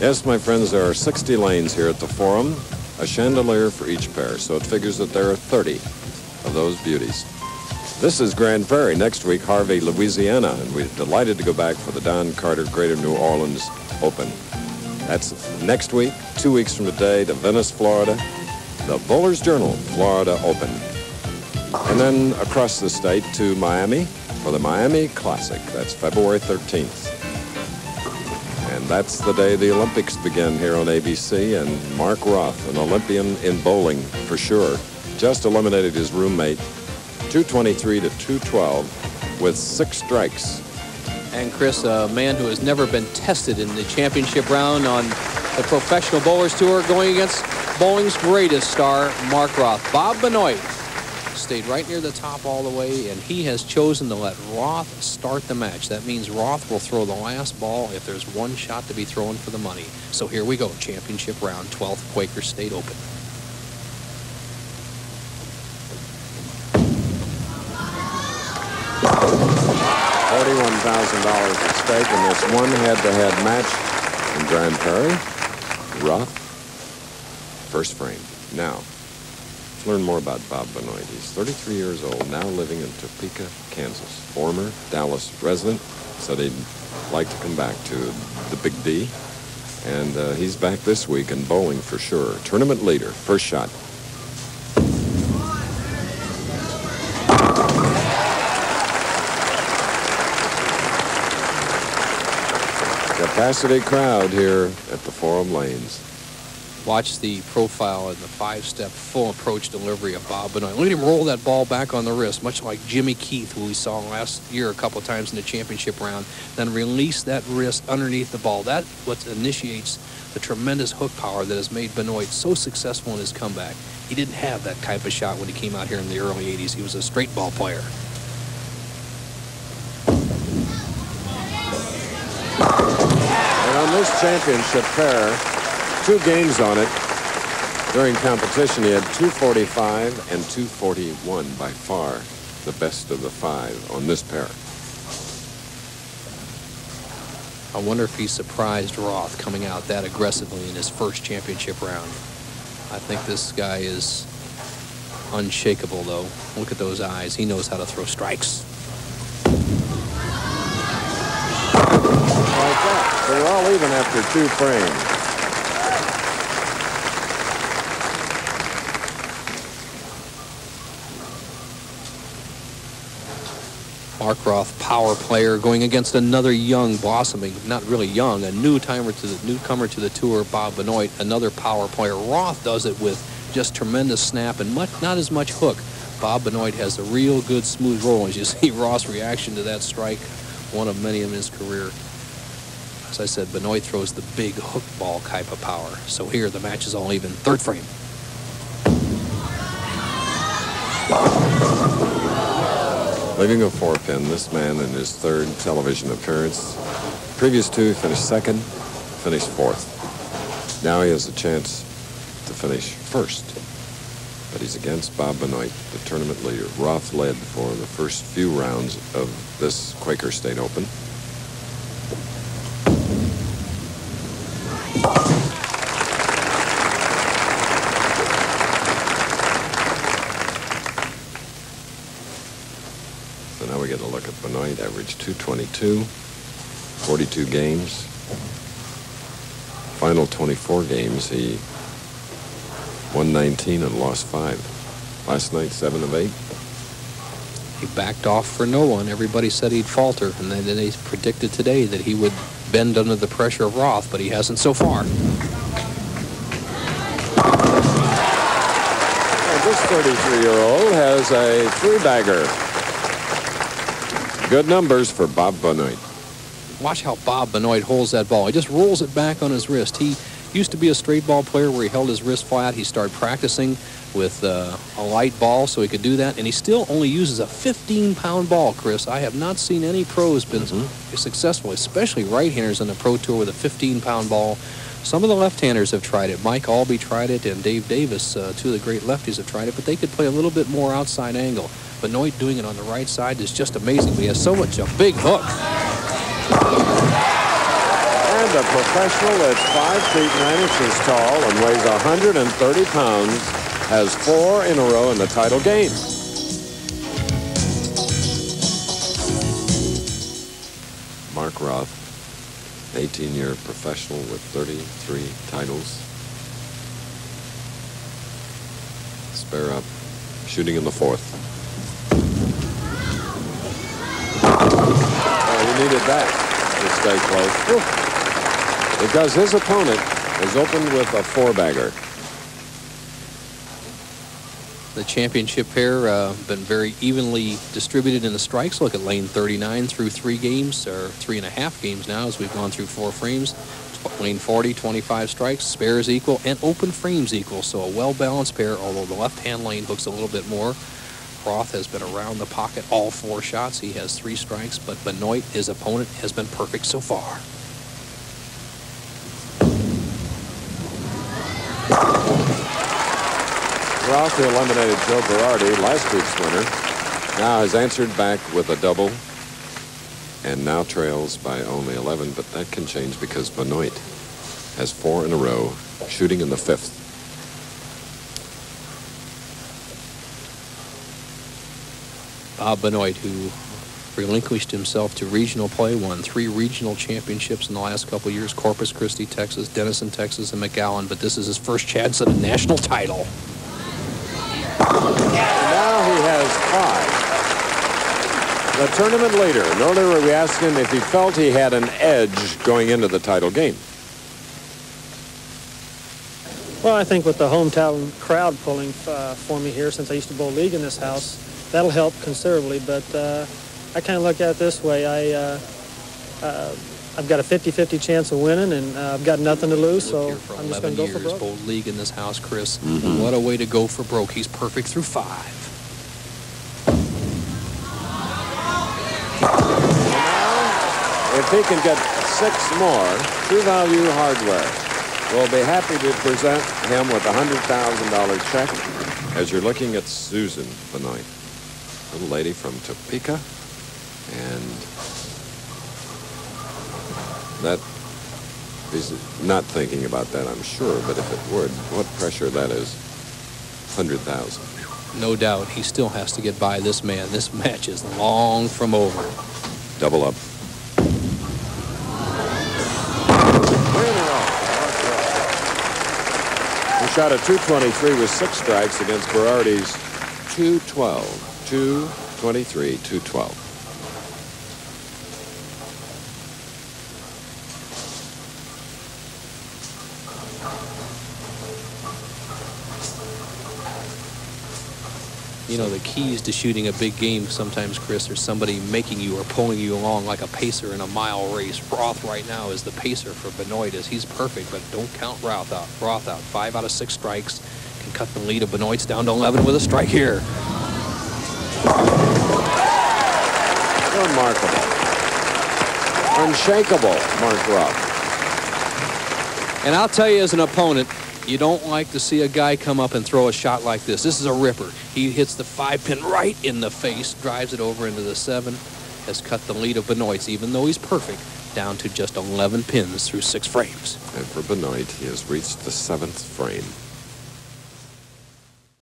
Yes, my friends, there are 60 lanes here at the Forum, a chandelier for each pair, so it figures that there are 30 of those beauties. This is Grand Prairie. Next week, Harvey, Louisiana, and we're delighted to go back for the Don Carter Greater New Orleans Open. That's next week, two weeks from today, to Venice, Florida, the Bowler's Journal Florida Open. And then across the state to Miami for the Miami Classic. That's February 13th. That's the day the Olympics begin here on ABC. And Mark Roth, an Olympian in bowling for sure, just eliminated his roommate 223 to 212 with six strikes. And Chris, a man who has never been tested in the championship round on the Professional Bowlers Tour, going against bowling's greatest star, Mark Roth. Bob Benoit stayed right near the top all the way, and he has chosen to let Roth start the match. That means Roth will throw the last ball if there's one shot to be thrown for the money. So here we go, championship round, 12th Quaker State Open. Forty-one thousand dollars at stake in this one head-to-head match in Grand Prairie. Roth, first frame. Now, learn more about Bob Benoit. He's 33 years old, now living in Topeka, Kansas. Former Dallas resident, said he'd like to come back to the Big D. And uh, he's back this week in bowling for sure. Tournament leader, first shot. Capacity crowd here at the Forum Lanes. Watch the profile and the five-step full approach delivery of Bob Benoit. Look at him roll that ball back on the wrist, much like Jimmy Keith, who we saw last year a couple times in the championship round. Then release that wrist underneath the ball. That what initiates the tremendous hook power that has made Benoit so successful in his comeback. He didn't have that type of shot when he came out here in the early 80s. He was a straight ball player. And on this championship pair, two games on it. During competition, he had 245 and 241 by far the best of the five on this pair. I wonder if he surprised Roth coming out that aggressively in his first championship round. I think this guy is unshakable, though. Look at those eyes. He knows how to throw strikes. Like that. They're all even after two frames. Roth, power player, going against another young, blossoming, not really young, a new timer to the newcomer to the tour, Bob Benoit, another power player. Roth does it with just tremendous snap and much, not as much hook. Bob Benoit has a real good smooth roll. As you see Roth's reaction to that strike, one of many in his career. As I said, Benoit throws the big hook ball type of power. So here the match is all even. Third frame. Leaving a four pin, this man in his third television appearance. Previous two finished second, finished fourth. Now he has a chance to finish first. But he's against Bob Benoit, the tournament leader. Roth led for the first few rounds of this Quaker State Open. Get a look at Benoit, average 222, 42 games. Final 24 games, he won 19 and lost five. Last night, seven of eight. He backed off for no one. Everybody said he'd falter, and then they predicted today that he would bend under the pressure of Roth, but he hasn't so far. Well, this 33-year-old has a three-bagger. Good numbers for Bob Benoit. Watch how Bob Benoit holds that ball. He just rolls it back on his wrist. He used to be a straight ball player where he held his wrist flat. He started practicing with uh, a light ball so he could do that, and he still only uses a 15-pound ball, Chris. I have not seen any pros been successful, especially right-handers on the Pro Tour with a 15-pound ball. Some of the left-handers have tried it. Mike Aulby tried it, and Dave Davis, uh, two of the great lefties, have tried it, but they could play a little bit more outside angle. Benoit doing it on the right side is just amazing. He has so much, a big hook. And a professional that's 5 feet 9 inches tall and weighs 130 pounds has four in a row in the title game. Mark Roth, 18-year professional with 33 titles. Spare up, shooting in the fourth. Oh, he needed that to stay close. Because his opponent is opened with a four-bagger. The championship pair uh, been very evenly distributed in the strikes. Look at lane 39 through three games, or three and a half games now as we've gone through four frames. Lane 40, 25 strikes, spares equal, and open frames equal. So a well-balanced pair, although the left-hand lane hooks a little bit more. Roth has been around the pocket all four shots. He has three strikes, but Benoit, his opponent, has been perfect so far. Who eliminated Joe Berardi, last week's winner, now has answered back with a double and now trails by only 11, but that can change because Benoit has four in a row, shooting in the fifth. Bob Benoit, who relinquished himself to regional play, won three regional championships in the last couple years, Corpus Christi, Texas, Denison, Texas, and McAllen, but this is his first chance at a national title. Now he has five. The tournament leader. And earlier we asked him if he felt he had an edge going into the title game. Well, I think with the hometown crowd pulling uh, for me here, since I used to bowl league in this house, that'll help considerably. But uh, I kind of look at it this way: I uh, uh I've got a 50-50 chance of winning, and uh, I've got nothing to lose, so I'm just going to go for broke. Bowl league in this house, Chris. Mm -hmm. What a way to go for broke. He's perfect through five. If he can get six more, True Value Hardware will be happy to present him with a $100,000 check as you're looking at Susan Benoit, little lady from Topeka, and that is not thinking about that, I'm sure, but if it would, what pressure that is. 100,000. No doubt. He still has to get by this man. This match is long from over. Double up. Shot a 223 with six strikes against Berardi's 212. 223, 212. You know, the keys to shooting a big game sometimes, Chris, are somebody making you or pulling you along like a pacer in a mile race. Roth right now is the pacer for Benoit as he's perfect, but don't count Roth out. Roth out. Five out of six strikes. Can cut the lead of Benoit's down to 11 with a strike here. Remarkable. Unshakable, Mark Roth. And I'll tell you as an opponent, you don't like to see a guy come up and throw a shot like this. This is a ripper. He hits the five pin right in the face, drives it over into the seven, has cut the lead of Benoit's, even though he's perfect, down to just 11 pins through six frames. And for Benoit, he has reached the seventh frame.